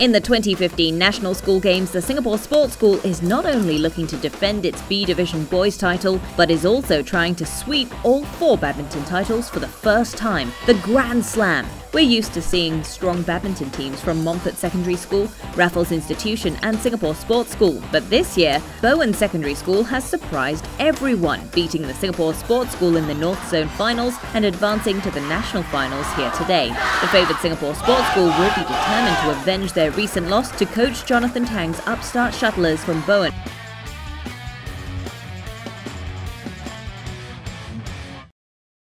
In the 2015 National School Games, the Singapore Sports School is not only looking to defend its B Division boys title, but is also trying to sweep all four badminton titles for the first time. The Grand Slam. We're used to seeing strong badminton teams from Montfort Secondary School, Raffles Institution, and Singapore Sports School, but this year, Bowen Secondary School has surprised everyone, beating the Singapore Sports School in the North Zone finals and advancing to the national finals here today. The favoured Singapore Sports School will be determined to avenge their recent loss to coach Jonathan Tang's upstart shuttlers from Bowen.